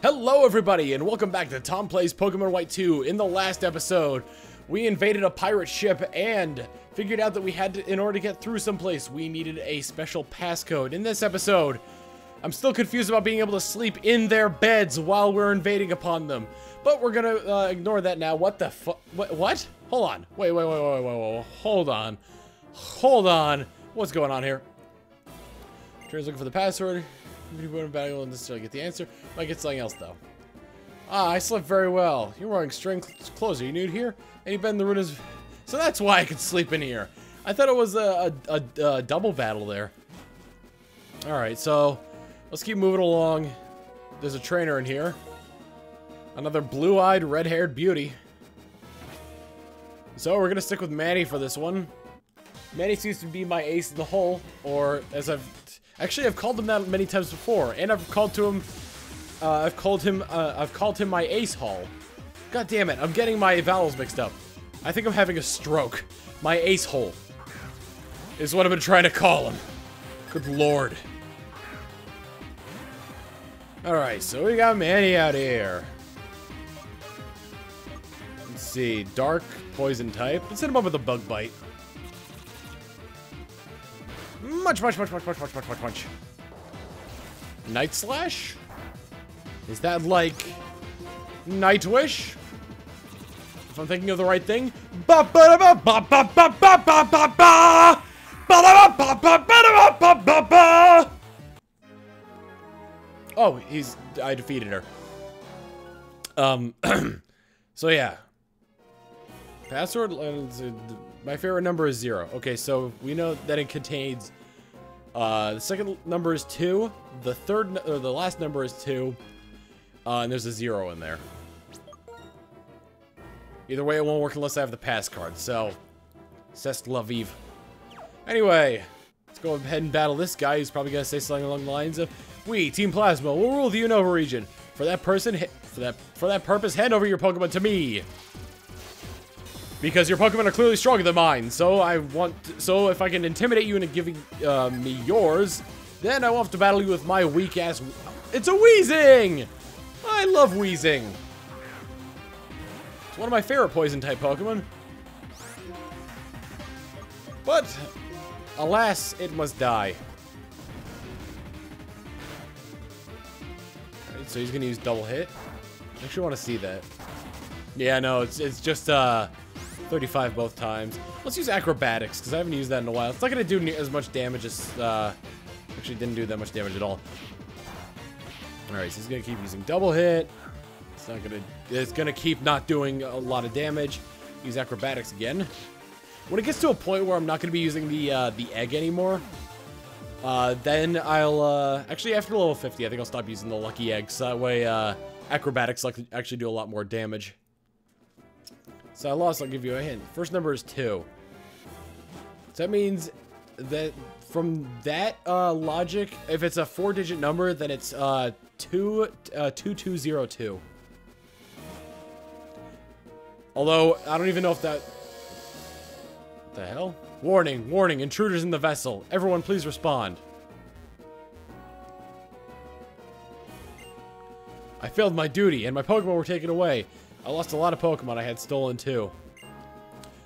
Hello everybody and welcome back to Tom Plays Pokemon White 2. In the last episode, we invaded a pirate ship and figured out that we had to, in order to get through someplace, we needed a special passcode. In this episode, I'm still confused about being able to sleep in their beds while we're invading upon them. But we're gonna uh, ignore that now. What the fu- what, what? Hold on. Wait, wait, wait, wait, wait, wait, hold on. Hold on. What's going on here? Trainer's looking for the password. Put in battle and necessarily get the answer. Might get something else though. Ah, I slept very well. You're wearing string clothes. Are you nude here? And you've been in the ruins. So that's why I could sleep in here. I thought it was a, a, a, a double battle there. Alright, so let's keep moving along. There's a trainer in here. Another blue-eyed, red-haired beauty. So we're gonna stick with Manny for this one. Manny seems to be my ace in the hole, or as I've Actually, I've called him that many times before, and I've called to him. Uh, I've called him. Uh, I've called him my Ace Hall. God damn it! I'm getting my vowels mixed up. I think I'm having a stroke. My Ace Hole is what I've been trying to call him. Good lord. All right, so we got Manny out here. Let's see, dark poison type. Let's hit him up with a bug bite. Much, much, much, much, much, much, much, much, much. Night Slash? Is that like Nightwish? If I'm thinking of the right thing. Oh, he's I defeated her. Um so yeah. Password my favorite number is zero. Okay, so we know that it contains uh, the second number is two. The third, or the last number is two. Uh, and there's a zero in there. Either way, it won't work unless I have the pass card. So, c'est la vive. Anyway, let's go ahead and battle this guy who's probably gonna say something along the lines of, "We, Team Plasma, will rule the Unova region. For that person, for that for that purpose, hand over your Pokemon to me." Because your Pokemon are clearly stronger than mine, so I want... To, so if I can intimidate you into giving uh, me yours, then I won't have to battle you with my weak-ass... It's a Weezing! I love Weezing. It's one of my favorite Poison-type Pokemon. But, alas, it must die. Alright, so he's gonna use Double Hit. I actually want to see that. Yeah, no, it's, it's just, uh... 35 both times. Let's use acrobatics, because I haven't used that in a while. It's not going to do as much damage as, uh, actually didn't do that much damage at all. Alright, so he's going to keep using double hit. It's not going to, it's going to keep not doing a lot of damage. Use acrobatics again. When it gets to a point where I'm not going to be using the, uh, the egg anymore, uh, then I'll, uh, actually after level 50, I think I'll stop using the lucky eggs. So that way, uh, acrobatics actually do a lot more damage. So I lost, I'll give you a hint. First number is 2. So that means that from that uh, logic, if it's a four-digit number, then it's uh, two, uh, 2202. Although, I don't even know if that... The hell? Warning, warning, intruders in the vessel. Everyone please respond. I failed my duty, and my Pokemon were taken away. I lost a lot of Pokemon I had stolen too.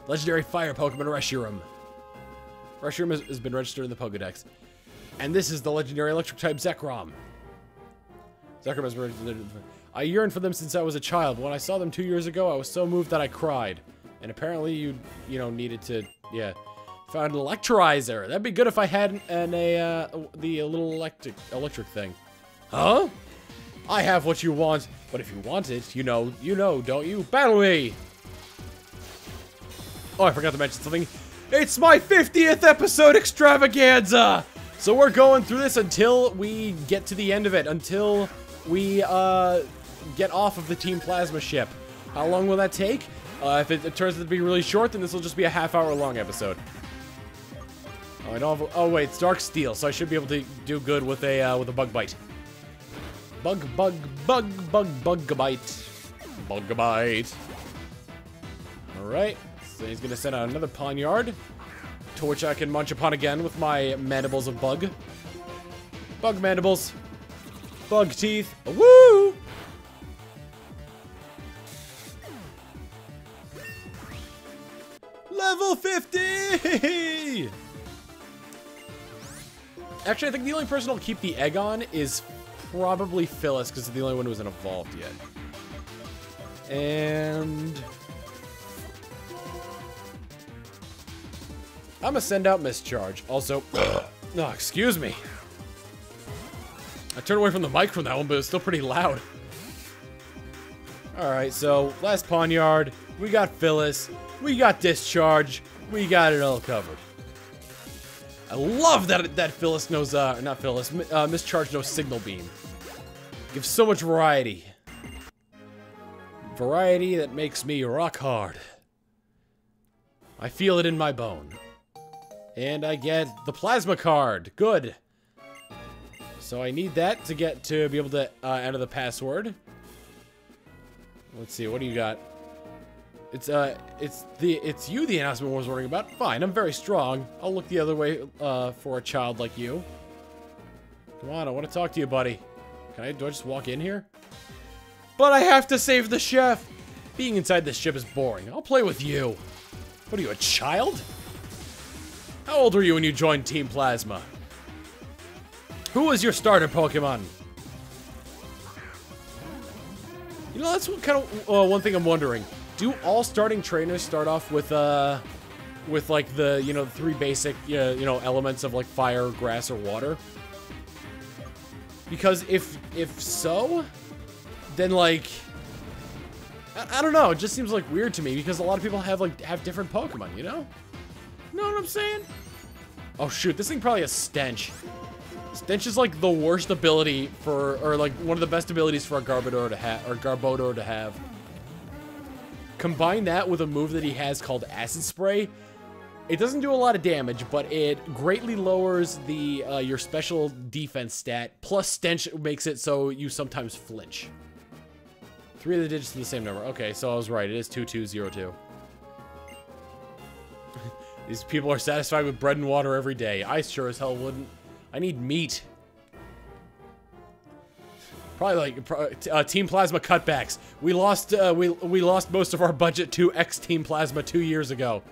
Legendary Fire Pokemon Reshiram. Reshiram has, has been registered in the Pokedex. And this is the legendary electric type Zekrom. Zekrom has been registered. I yearned for them since I was a child. When I saw them two years ago, I was so moved that I cried. And apparently you, you know, needed to, yeah. Found an electrolyzer. That'd be good if I had an, a, uh, the little electric, electric thing. Huh? I have what you want. But if you want it, you know, you know, don't you? Battle me! Oh, I forgot to mention something. It's my 50th episode extravaganza! So we're going through this until we get to the end of it, until we, uh, get off of the Team Plasma ship. How long will that take? Uh, if it, it turns out to be really short, then this will just be a half hour long episode. Oh, I don't have, oh wait, it's Dark Steel, so I should be able to do good with a, uh, with a Bug Bite. Bug, bug, bug, bug, bugabite. Bugabite. Alright, so he's gonna send out another Pawniard, to which I can munch upon again with my mandibles of bug. Bug mandibles. Bug teeth. Woo! Level 50! Actually, I think the only person I'll keep the egg on is probably Phyllis, because the only one who hasn't evolved yet. And... I'm gonna send out Mischarge. Also, no, excuse me. I turned away from the mic from that one, but it's still pretty loud. Alright, so last Pawniard, we got Phyllis, we got Discharge, we got it all covered. I love that that Phyllis knows, uh, not Phyllis, uh, Mischarge knows Signal Beam. Gives so much variety. Variety that makes me rock hard. I feel it in my bone. And I get the plasma card. Good. So I need that to get to be able to uh, enter the password. Let's see, what do you got? It's uh, it's the it's you the announcement was worrying about. Fine, I'm very strong. I'll look the other way uh, for a child like you. Come on, I want to talk to you, buddy. Can I do I just walk in here? But I have to save the chef. Being inside this ship is boring. I'll play with you. What are you, a child? How old were you when you joined Team Plasma? Who was your starter Pokemon? You know, that's what kind of uh, one thing I'm wondering. Do all starting trainers start off with uh, with like the you know three basic uh, you know elements of like fire, grass, or water? Because if if so, then like I, I don't know. It just seems like weird to me because a lot of people have like have different Pokemon. You know? Know what I'm saying? Oh shoot, this thing probably has stench. Stench is like the worst ability for, or like one of the best abilities for a Garbodor to have, or Garbodor to have. Combine that with a move that he has called Acid Spray. It doesn't do a lot of damage, but it greatly lowers the uh, your special defense stat. Plus Stench makes it so you sometimes flinch. Three of the digits are the same number. Okay, so I was right. It is 2202. These people are satisfied with bread and water every day. I sure as hell wouldn't. I need meat. Probably like uh, Team Plasma cutbacks. We lost uh, we we lost most of our budget to X Team Plasma two years ago.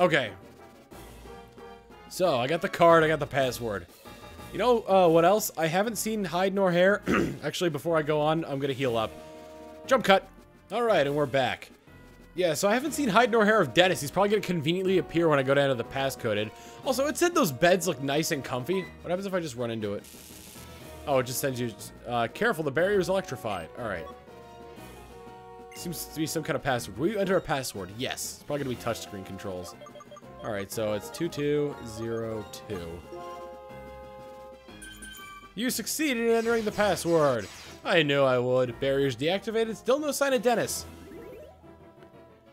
Okay. So I got the card. I got the password. You know uh, what else? I haven't seen hide nor hair. Actually, before I go on, I'm gonna heal up. Jump cut. All right, and we're back. Yeah, so I haven't seen hide nor hair of Dennis. He's probably gonna conveniently appear when I go down to the passcoded. Also, it said those beds look nice and comfy. What happens if I just run into it? Oh, it just sends you, uh, careful, the barrier is electrified. All right. Seems to be some kind of password. Will you enter a password? Yes. It's probably gonna be touchscreen controls. All right, so it's 2202. You succeeded in entering the password. I knew I would. Barriers deactivated. Still no sign of Dennis.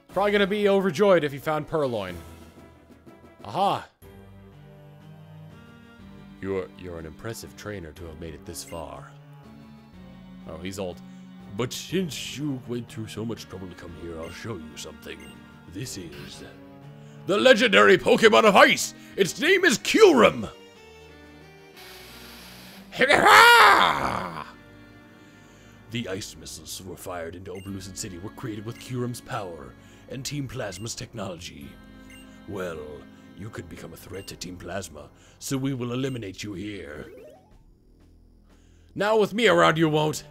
Probably gonna be overjoyed if he found Purrloin. Aha! You're you're an impressive trainer to have made it this far. Oh, he's old. But since you went through so much trouble to come here, I'll show you something. This is the legendary Pokemon of Ice. Its name is Kyurem. The ice missiles were fired into Opelucid City were created with Kyurem's power and Team Plasma's technology. Well, you could become a threat to Team Plasma, so we will eliminate you here. Now with me around you won't.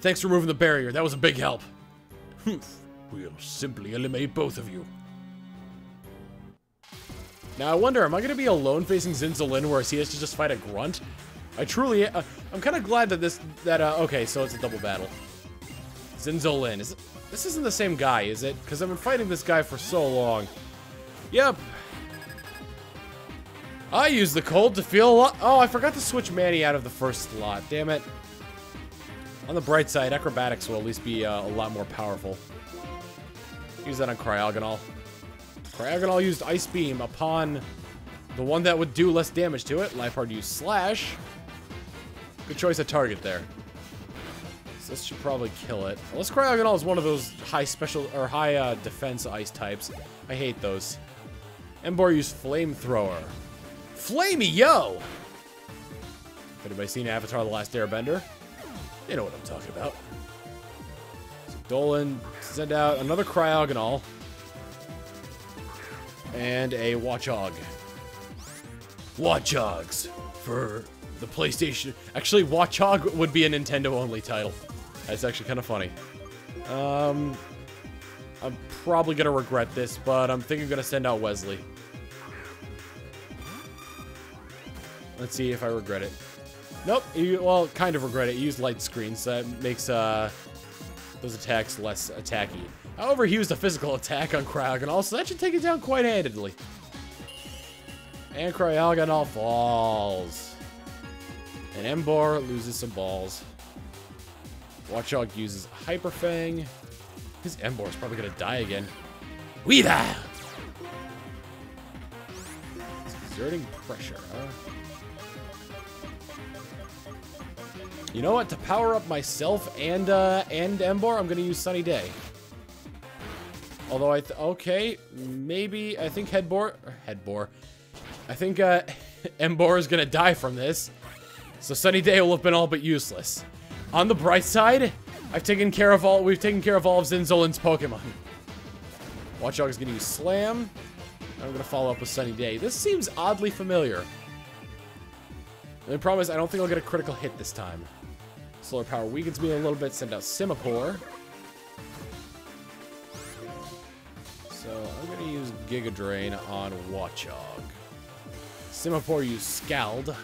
Thanks for removing the barrier, that was a big help. we'll simply eliminate both of you. Now I wonder, am I going to be alone facing Zinzolin where he has to just fight a grunt? I truly, uh, I'm kind of glad that this, that, uh, okay, so it's a double battle. Zinzolin, is it, this isn't the same guy, is it? Because I've been fighting this guy for so long. Yep. I use the cold to feel a lot- Oh, I forgot to switch Manny out of the first slot. Damn it. On the bright side, acrobatics will at least be uh, a lot more powerful. Use that on Cryogonal. Cryogonal used Ice Beam upon the one that would do less damage to it. Liepard used Slash. Good choice of target there. So this should probably kill it. Unless Cryogonal is one of those high special or high uh, defense ice types. I hate those. Emboar used Flamethrower. Flamey, yo! Anybody seen Avatar The Last Airbender, they know what I'm talking about. So Dolan, send out another Cryogonal. And a Watchog. Watchogs for the PlayStation. Actually, Watchog would be a Nintendo-only title. That's actually kind of funny. Um, I'm probably going to regret this, but I'm thinking I'm going to send out Wesley. Let's see if I regret it. Nope. You, well, kind of regret it. He used light screens. So that makes uh, those attacks less attacky. However, he used a physical attack on Cryogonal, so that should take it down quite handedly. And Cryogonal falls. And Emboar loses some balls. Watchog uses Hyper Fang. His is probably going to die again. Weaver! exerting pressure, huh? You know what? To power up myself and uh, and Emboar, I'm gonna use Sunny Day. Although I okay, maybe I think Headboar Headboar. I think uh, Emboar is gonna die from this, so Sunny Day will have been all but useless. On the bright side, I've taken care of all. We've taken care of all of Zinzolin's Pokemon. Watchog is gonna use Slam. I'm gonna follow up with Sunny Day. This seems oddly familiar. The problem is I don't think I'll get a critical hit this time. Solar Power weakens me a little bit. Send out Simipour. Giga Drain on Watchog. Simipour you Scald.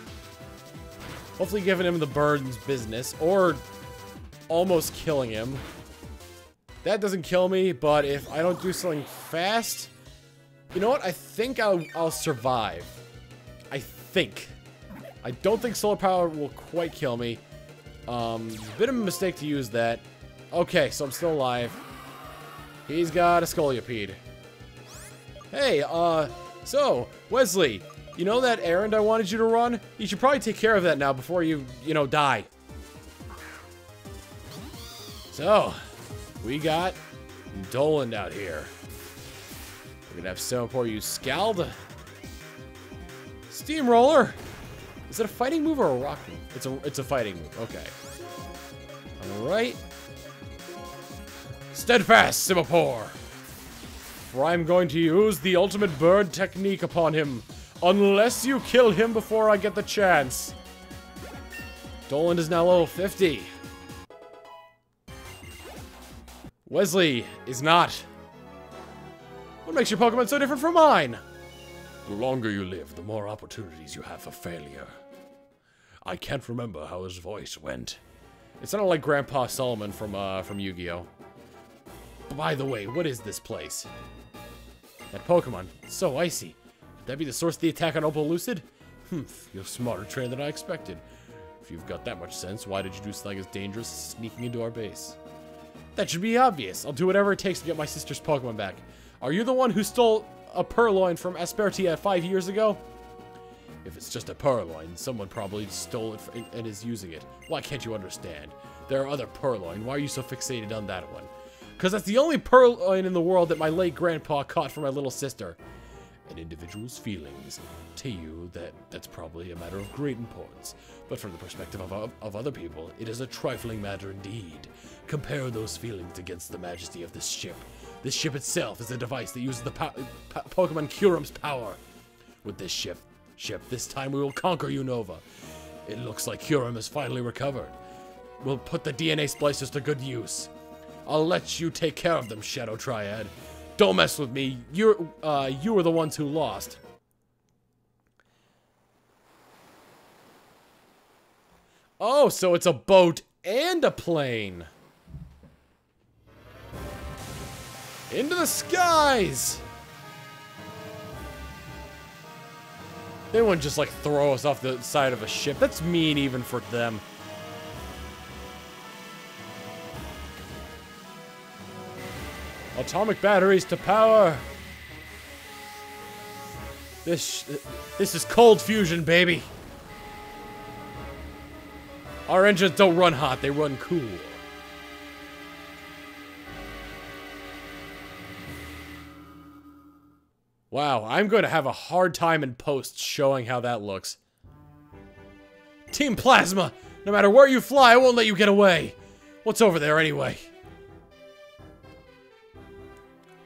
Hopefully giving him the burns business. Or almost killing him. That doesn't kill me, but if I don't do something fast... You know what? I think I'll, I'll survive. I think. I don't think Solar Power will quite kill me. Um, bit of a mistake to use that. Okay, so I'm still alive. He's got a Scolipede. Hey, uh, so, Wesley, you know that errand I wanted you to run? You should probably take care of that now before you, you know, die. So, we got Doland out here. We're gonna have Simipour use Scald. Steamroller! Is it a fighting move or a rock move? It's a it's a fighting move. Okay. All right. Steadfast, Simipour. For I'm going to use the ultimate bird technique upon him. Unless you kill him before I get the chance. Doland is now level 50. Wesley is not. What makes your Pokemon so different from mine? The longer you live, the more opportunities you have for failure. I can't remember how his voice went. It sounded like Grandpa Solomon from, uh, from Yu-Gi-Oh! By the way, what is this place? That Pokemon, so icy. Could that be the source of the attack on Opelucid? Humph, you're a smarter trainer than I expected. If you've got that much sense, why did you do something as dangerous as sneaking into our base? That should be obvious. I'll do whatever it takes to get my sister's Pokemon back. Are you the one who stole a Purrloin from Aspertia five years ago? If it's just a Purrloin, someone probably stole it and is using it. Why can't you understand? There are other Purrloin. Why are you so fixated on that one? Because that's the only Purrloin in the world that my late grandpa caught for my little sister. An individual's feelings. To you, that that's probably a matter of great importance. But from the perspective of, of, of other people, it is a trifling matter indeed. Compare those feelings against the majesty of this ship. This ship itself is a device that uses the po po Pokemon Kyurem's power. With this ship, ship. This time we will conquer Unova. It looks like Kyurem has finally recovered. We'll put the DNA splicers to good use. I'll let you take care of them, Shadow Triad. Don't mess with me. You're, uh, you were the ones who lost. Oh, so it's a boat and a plane. Into the skies! They wouldn't just like throw us off the side of a ship. That's mean even for them. Atomic batteries to power. This this is cold fusion, baby. Our engines don't run hot, they run cool. Wow, I'm going to have a hard time in post showing how that looks. Team Plasma! No matter where you fly, I won't let you get away! What's over there anyway?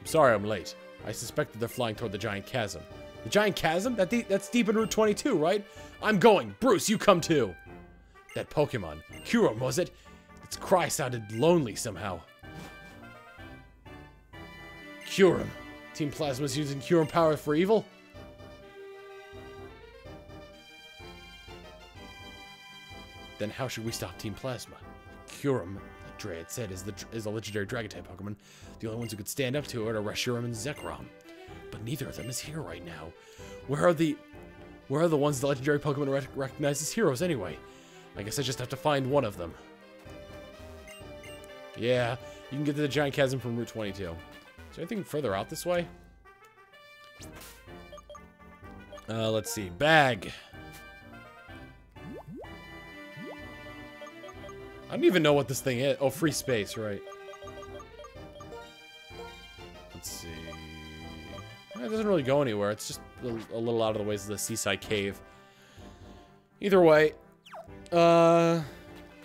Sorry I'm late. I suspect that they're flying toward the giant chasm. The giant chasm? That de that's deep in Route 22, right? I'm going. Bruce, you come too. That Pokemon. Kyurem, was it? Its cry sounded lonely somehow. Kyurem. Team Plasma's using Kyurem power for evil? Then how should we stop Team Plasma? Kyurem, like Dre said, is, the, is a legendary Dragon-type Pokemon. The only ones who could stand up to it are Reshiram and Zekrom. But neither of them is here right now. Where are the... Where are the ones the legendary Pokemon rec recognize as heroes anyway? I guess I just have to find one of them. Yeah, you can get to the Giant Chasm from Route 22. Is there anything further out this way? Uh, let's see. Bag. I don't even know what this thing is. Oh, free space, right. Let's see. It doesn't really go anywhere. It's just a, little out of the ways of the seaside cave. Either way, uh,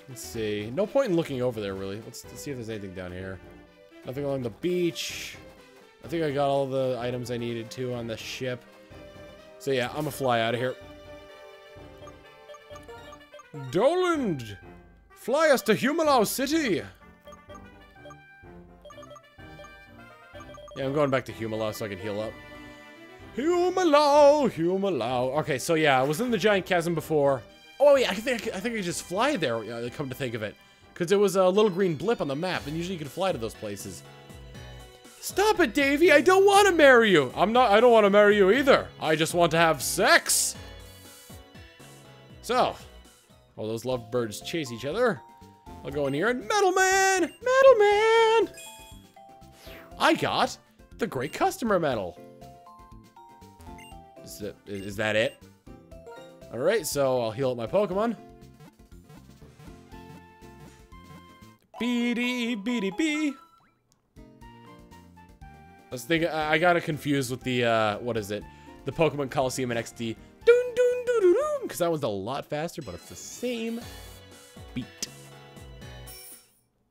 let's see. No point in looking over there, really. Let's, let's see if there's anything down here. Nothing along the beach. I think I got all the items I needed to on the ship. So yeah, I'm gonna fly out of here. Doland! Fly us to Humilau City! Yeah, I'm going back to Humilau so I can heal up. Humilau, Humilau. Okay, so yeah, I was in the giant chasm before. Oh yeah, I think I think I just fly there. Uh, come to think of it, because it was a little green blip on the map, and usually you can fly to those places. Stop it, Davy! I don't want to marry you. I'm not. I don't want to marry you either. I just want to have sex. So, all those lovebirds chase each other. I'll go in here and Metal Man, Metal Man. I got the Great Customer Medal. Is, it, is that it? Alright, so I'll heal up my Pokemon. Beady, beady, bee. I was thinking, I got it confused with the, uh, what is it? The Pokemon Colosseum and XD. Because that one's a lot faster, but it's the same beat.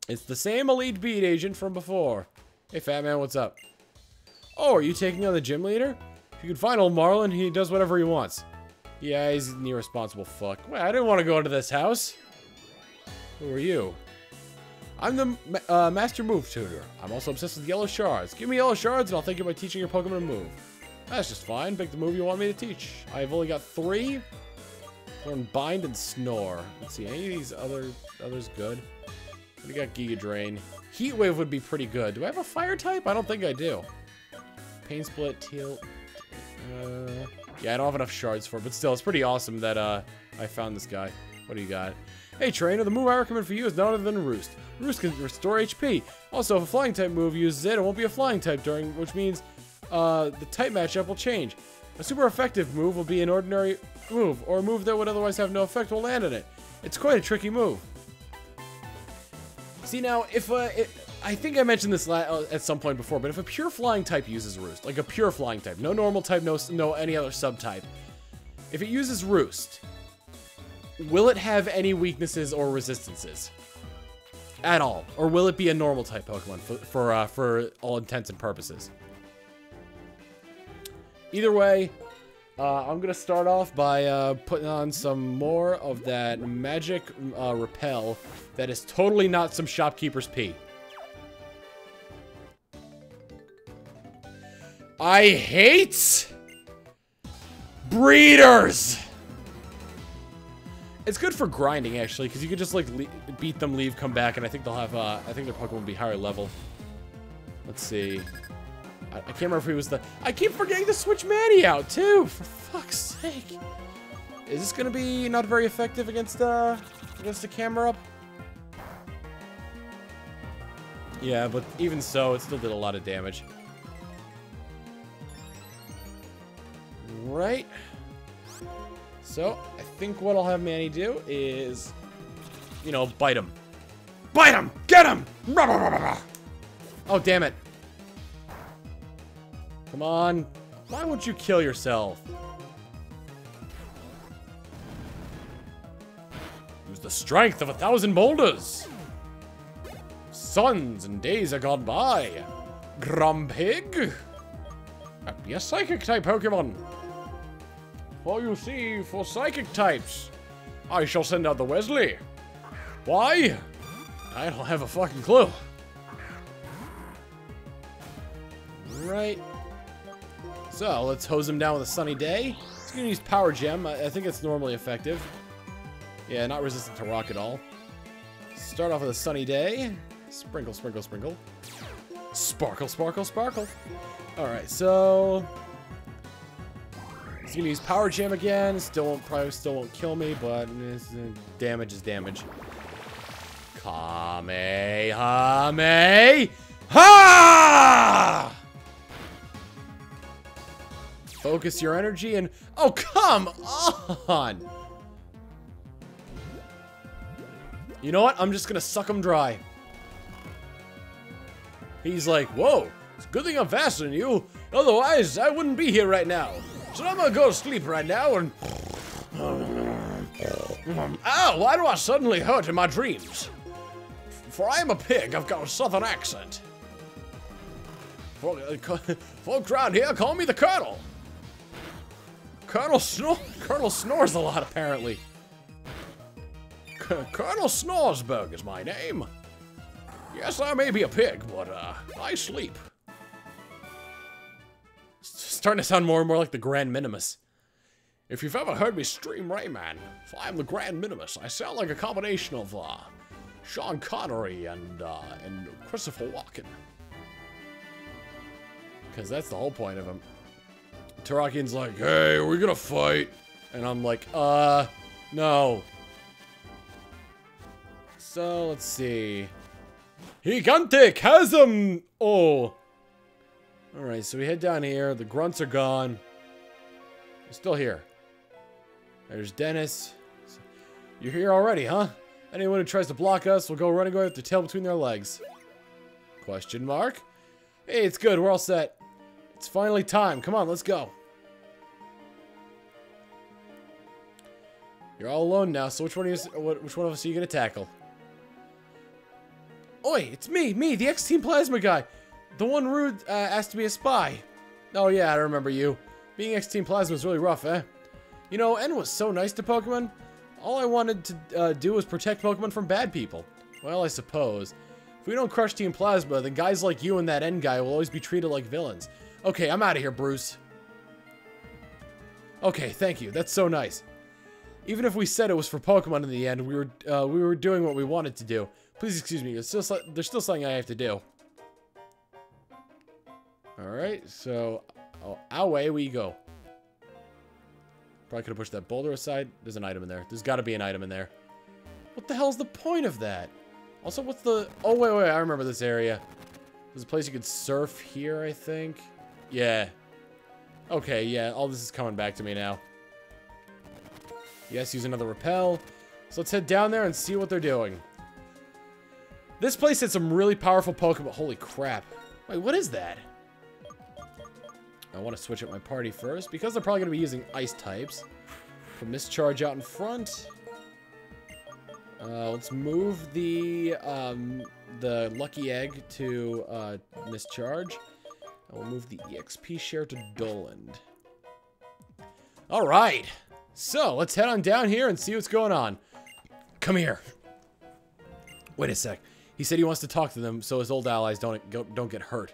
It's the same Elite Beat agent from before. Hey, Fat Man, what's up? Oh, are you taking on the gym leader? If you can find old Marlon, he does whatever he wants. Yeah, he's an irresponsible fuck. Wait, I didn't want to go into this house. Who are you? I'm the uh, Master Move Tutor. I'm also obsessed with yellow shards. Give me yellow shards and I'll thank you by teaching your Pokemon to move. That's just fine. Pick the move you want me to teach. I've only got three. Learn Bind and Snore. Let's see, any of these other others good? We got Giga Drain. Heat Wave would be pretty good. Do I have a fire type? I don't think I do. Pain Split, Teal. Uh, yeah, I don't have enough shards for it, but still, it's pretty awesome that uh, I found this guy. What do you got? Hey, trainer, the move I recommend for you is none other than Roost. Roost can restore HP. Also, if a flying type move uses it, it won't be a flying type during, which means uh, the type matchup will change. A super effective move will be an ordinary move, or a move that would otherwise have no effect will land on it. It's quite a tricky move. See now, if uh, it, I think I mentioned this uh, at some point before, but if a pure flying type uses Roost, like a pure flying type, no normal type, no no any other subtype, if it uses Roost, will it have any weaknesses or resistances at all, or will it be a normal type Pokemon for for, uh, for all intents and purposes? Either way, uh, I'm gonna start off by uh, putting on some more of that magic uh, repel that is totally not some shopkeeper's pee. I hate breeders. It's good for grinding actually, because you can just like beat them, leave, come back, and I think they'll have. Uh, I think their Pokemon will be higher level. Let's see. I, I, can't remember if he was the... I keep forgetting to switch Manny out, too! For fuck's sake. Is this gonna be not very effective against, uh... Against the Camerupt? Yeah, but even so, it still did a lot of damage. Right. So, I think what I'll have Manny do is... You know, bite him. Bite him! Get him! Oh, damn it. Come on. Why won't you kill yourself? Use the strength of a thousand boulders. Suns and days are gone by. Grumpig. Uh, Be a psychic type Pokemon. Oh, you see, for psychic types, I shall send out the Wesley. Why? I don't have a fucking clue. Right. So, let's hose him down with a sunny day. He's gonna use Power Gem. I, I think it's normally effective. Yeah, not resistant to rock at all. Start off with a sunny day. Sprinkle, sprinkle, sprinkle. Sparkle, sparkle, sparkle. Alright, so... He's gonna use Power Gem again. Still won't, probably still won't kill me, but damage is damage. Kamehame! Ha! Focus your energy and... Oh, come on! You know what? I'm just gonna suck him dry. He's like, whoa, it's a good thing I'm faster than you. Otherwise, I wouldn't be here right now. So I'm gonna go to sleep right now and... Ow, why do I suddenly hurt in my dreams? For I am a pig, I've got a southern accent. Folk uh, around here call me the Colonel. Colonel Snor Colonel snores a lot, apparently. C Colonel Snoresberg is my name. Yes, I may be a pig, but uh, I sleep. It's starting to sound more and more like the Grand Minimus. If you've ever heard me stream Rayman, I'm the Grand Minimus. I sound like a combination of uh, Sean Connery and uh, and Christopher Walken. Because that's the whole point of him. Terrakion's like, hey, are we gonna fight? And I'm like, uh, no. So, let's see. Gigante Chasm! Oh. Alright, so we head down here. The grunts are gone. We're still here. There's Dennis. You're here already, huh? Anyone who tries to block us will go running away with their tail between their legs. Question mark? Hey, it's good. We're all set. It's finally time. Come on, let's go. You're all alone now, so which one, of you, which one of us are you going to tackle? Oi, it's me, me, the X-Team Plasma guy. The one Rood uh, asked to be a spy. Oh yeah, I remember you. Being X-Team Plasma was really rough, eh? You know, N was so nice to Pokemon. All I wanted to uh, do was protect Pokemon from bad people. Well, I suppose. If we don't crush Team Plasma, then guys like you and that end guy will always be treated like villains. Okay, I'm out of here, Bruce. Okay, thank you. That's so nice. Even if we said it was for Pokemon in the end, we were uh, we were doing what we wanted to do. Please excuse me. It's still there's still something I have to do. All right, so oh, away we go. Probably could have pushed that boulder aside. There's an item in there. There's got to be an item in there. What the hell's the point of that? Also, what's the... Oh, wait, wait, I remember this area. There's a place you could surf here, I think. Yeah. Okay, yeah, all this is coming back to me now. Yes, use another repel. So let's head down there and see what they're doing. This place had some really powerful Pokemon. Holy crap. Wait, what is that? I want to switch up my party first, because they're probably going to be using ice types. Put Mischarge out in front. Uh, let's move the um, the Lucky Egg to uh, Mischarge. And we'll move the EXP share to Doland. Alright. So, let's head on down here and see what's going on. Come here. Wait a sec. He said he wants to talk to them so his old allies don't, don't get hurt.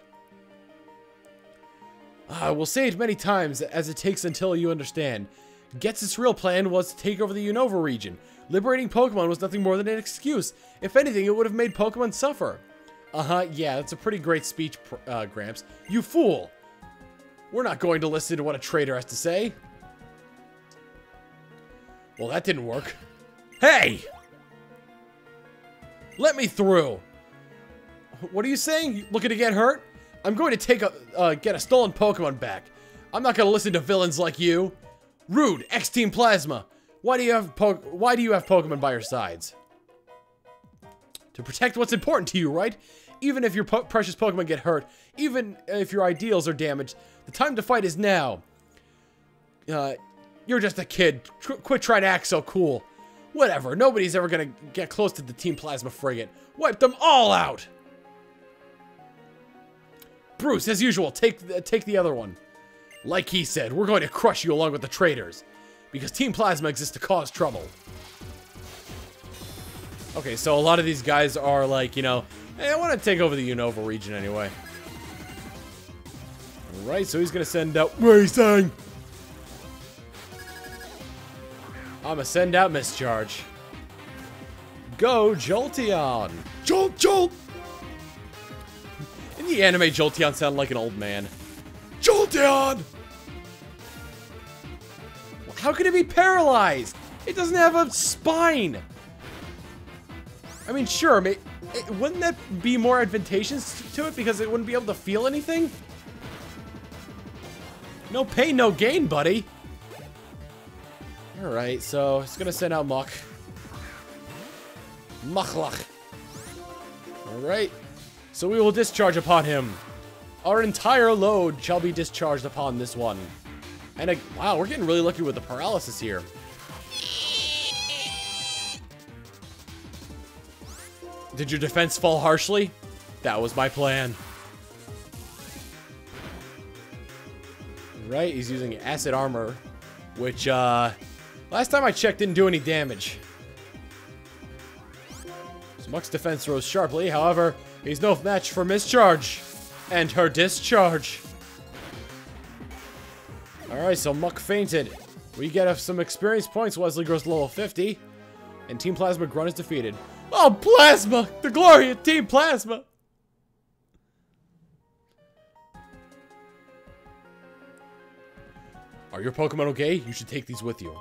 Uh, we'll say it many times as it takes until you understand. Ghet's real plan was to take over the Unova region. Liberating Pokemon was nothing more than an excuse. If anything, it would have made Pokemon suffer. Uh-huh, yeah, that's a pretty great speech, uh, Gramps. You fool! We're not going to listen to what a traitor has to say. Well, that didn't work. Hey! Let me through! What are you saying? Looking to get hurt? I'm going to take a, uh, get a stolen Pokemon back. I'm not gonna listen to villains like you. Rood, X-Team Plasma. Why do you have po Why do you have Pokemon by your sides? To protect what's important to you, right? Even if your po precious Pokemon get hurt, even if your ideals are damaged, the time to fight is now. Uh, you're just a kid. Quit trying to act so cool. Whatever, nobody's ever gonna get close to the Team Plasma frigate. Wipe them all out! Bruce, as usual, take take the other one. Like he said, we're going to crush you along with the traitors. Because Team Plasma exists to cause trouble. Okay, so a lot of these guys are like, you know, hey, I want to take over the Unova region anyway. Alright, so he's going to send out Racing. I'm going to send out Mischarge. Go, Jolteon. Jolt, Jolt. In the anime, Jolteon sounded like an old man. Jolteon! How could it be paralyzed? It doesn't have a spine. I mean, sure, it, wouldn't that be more advantageous to it because it wouldn't be able to feel anything? No pain, no gain, buddy. Alright, so it's gonna send out Muk. Mukluk. Alright. So we will discharge upon him. Our entire load shall be discharged upon this one. And, a, wow, we're getting really lucky with the paralysis here. Did your defense fall harshly? That was my plan. Right, he's using acid armor, which, uh, last time I checked didn't do any damage. So Muk's defense rose sharply, however, he's no match for Mischarge. And her discharge. Alright, so Muk fainted. We get some experience points, Wesley grows to level 50. And Team Plasma Grunt is defeated. Oh, Plasma! The glory of Team Plasma! Are your Pokemon okay? You should take these with you.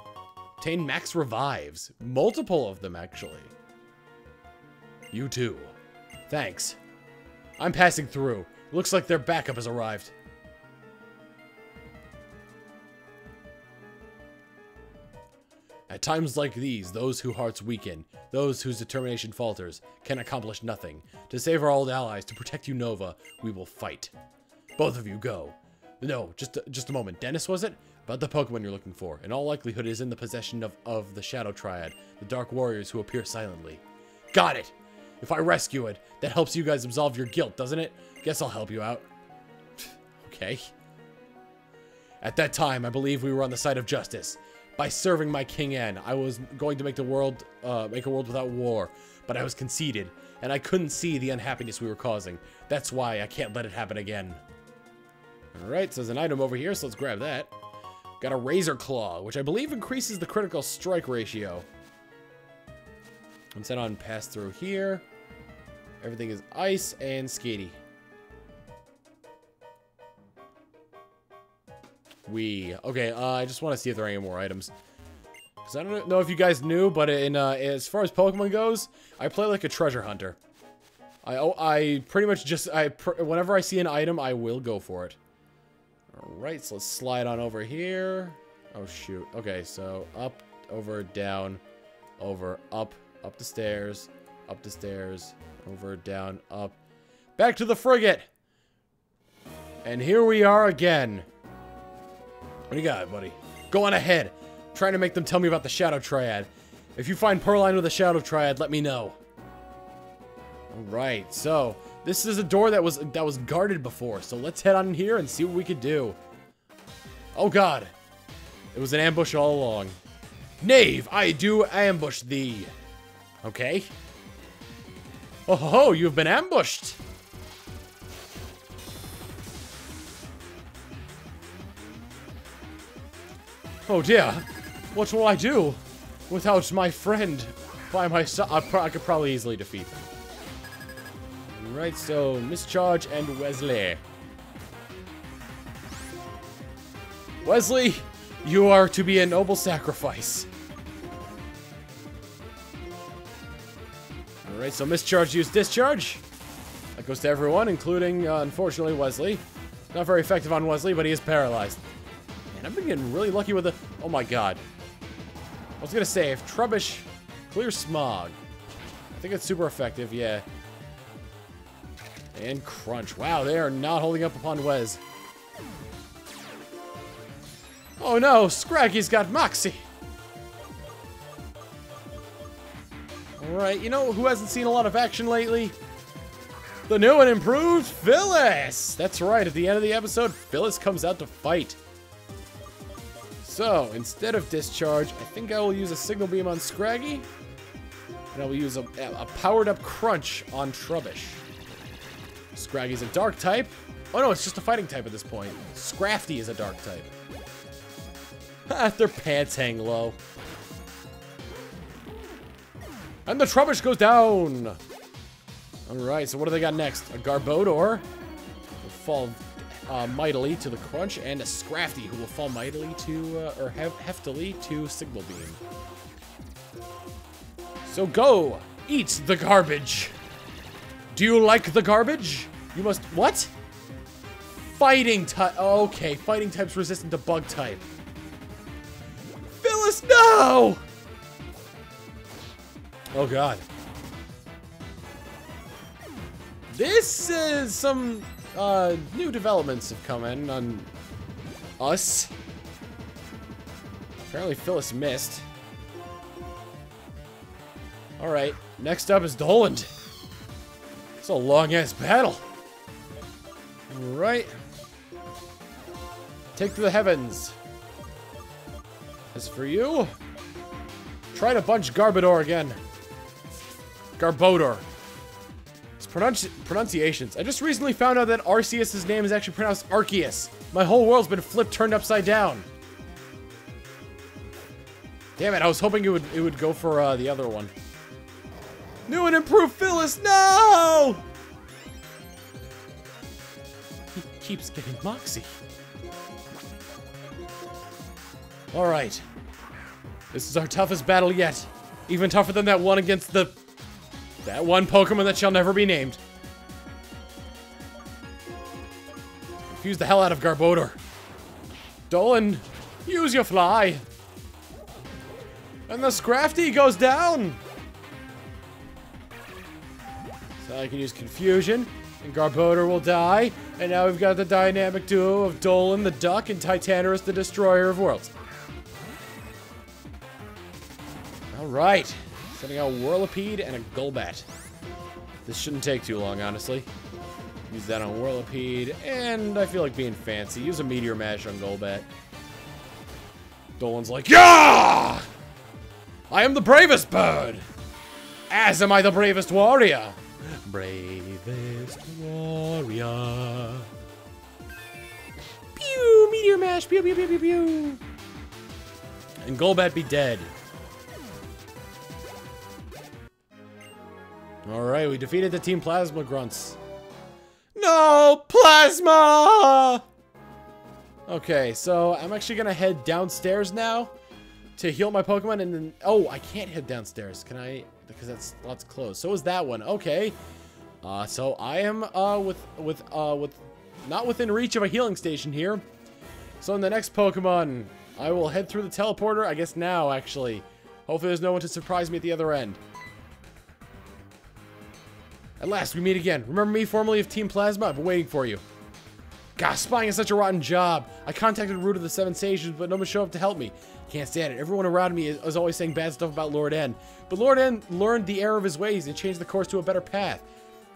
Obtain max revives. Multiple of them, actually. You too. Thanks. I'm passing through. Looks like their backup has arrived. At times like these, those whose hearts weaken, those whose determination falters, can accomplish nothing. To save our old allies, to protect Unova, we will fight. Both of you go. No, just a, just a moment. Dennis, was it? About the Pokemon you're looking for. In all likelihood, is in the possession of, of the Shadow Triad, the Dark Warriors who appear silently. Got it! If I rescue it, that helps you guys absolve your guilt, doesn't it? Guess I'll help you out. okay. At that time, I believe we were on the side of justice. By serving my King N, I was going to make the world, uh, make a world without war, but I was conceited, and I couldn't see the unhappiness we were causing. That's why I can't let it happen again. Alright, so there's an item over here, so let's grab that. Got a Razor Claw, which I believe increases the critical strike ratio. I'm set on pass through here. Everything is ice and skatey. We okay. Uh, I just want to see if there are any more items. Cause I don't know if you guys knew, but in uh, as far as Pokemon goes, I play like a treasure hunter. I oh, I pretty much just I whenever I see an item, I will go for it. All right, so let's slide on over here. Oh shoot. Okay, so up, over, down, over, up, up the stairs, up the stairs, over, down, up, back to the frigate. And here we are again. What do you got, buddy? Go on ahead. I'm trying to make them tell me about the Shadow Triad. If you find Purrloin with the Shadow Triad, let me know. Alright, so this is a door that was that was guarded before, so let's head on in here and see what we could do. Oh god. It was an ambush all along. Knave, I do ambush thee. Okay. Oh ho, ho you've been ambushed. Oh dear, what will I do without my friend by my side? I, could probably easily defeat them. Right, so Mischarge and Wesley. Wesley, you are to be a noble sacrifice. Alright, so Mischarge used Discharge. That goes to everyone, including, uh, unfortunately, Wesley. Not very effective on Wesley, but he is paralyzed. Man, I've been getting really lucky with the... Oh my god. I was gonna say, if Trubbish clear smog. I think it's super effective, yeah. And Crunch. Wow, they are not holding up upon Wes. Oh no, Scraggy's got Moxie. Alright, you know who hasn't seen a lot of action lately? The new and improved Phyllis! That's right, at the end of the episode, Phyllis comes out to fight. So, instead of discharge, I think I will use a signal beam on Scraggy. And I will use a, a powered up crunch on Trubbish. Scraggy's a dark type. Oh no, it's just a fighting type at this point. Scrafty is a dark type. Ha, their pants hang low. And the Trubbish goes down. Alright, so what do they got next? A Garbodor fall uh, mightily to the Crunch, and a Scrafty who will fall mightily to, uh, or hef heftily to Signal Beam. So go! Eat the garbage! Do you like the garbage? You must- what? Fighting type- okay, fighting type's resistant to bug type. Phyllis, no! Oh god. This is some uh, new developments have come in on us. Apparently Phyllis missed. Alright, next up is Dolan. It's a long-ass battle. Alright. Take to the heavens. As for you, try to bunch Garbodor again. Garbodor. Pronunci pronunciations. I just recently found out that Arceus' name is actually pronounced Arceus. My whole world's been flipped, turned upside down. Damn it, I was hoping it would it would go for uh, the other one. New and improved Phyllis, no! He keeps getting Moxie. Alright. This is our toughest battle yet. Even tougher than that one against the... That one Pokemon that shall never be named. Confuse the hell out of Garbodor. Dolan, use your fly. And the Scrafty goes down. So I can use Confusion, and Garbodor will die. And now we've got the dynamic duo of Dolan the Duck and Titanosaurus the Destroyer of Worlds. Alright. Sending out Whirlipede and a Golbat. This shouldn't take too long, honestly. Use that on Whirlipede, and I feel like being fancy. Use a Meteor Mash on Golbat. Dolan's like, Yeah! I am the bravest bird! As am I the bravest warrior! Bravest warrior. Pew! Meteor Mash! Pew, pew, pew, pew, pew! And Golbat be dead. Alright, we defeated the Team Plasma Grunts. No! Plasma! Okay, so I'm actually gonna head downstairs now to heal my Pokemon and then... Oh, I can't head downstairs. Can I? Because that's lots closed. So is that one. Okay. Uh, so I am uh, with, with, uh, with... Not within reach of a healing station here. So in the next Pokemon, I will head through the teleporter. I guess now, actually. Hopefully there's no one to surprise me at the other end. At last, we meet again. Remember me, formerly of Team Plasma? I've been waiting for you. Gosh, spying is such a rotten job. I contacted Rood of the Seven Sages, but no one showed up to help me. Can't stand it. Everyone around me is, is always saying bad stuff about Lord N. But Lord N learned the error of his ways and changed the course to a better path.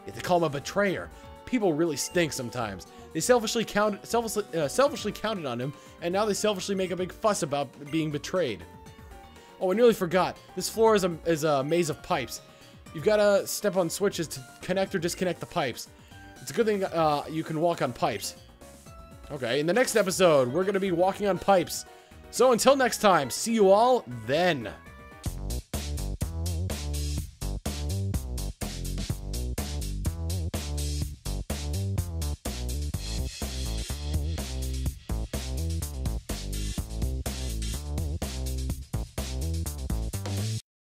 Yet they call him a betrayer. People really stink sometimes. They selfishly counted, selfishly, uh, selfishly counted on him, and now they selfishly make a big fuss about being betrayed. Oh, I nearly forgot. This floor is a, is a maze of pipes. You've got to step on switches to connect or disconnect the pipes. It's a good thing uh, you can walk on pipes. Okay, in the next episode, we're going to be walking on pipes. So until next time, see you all then.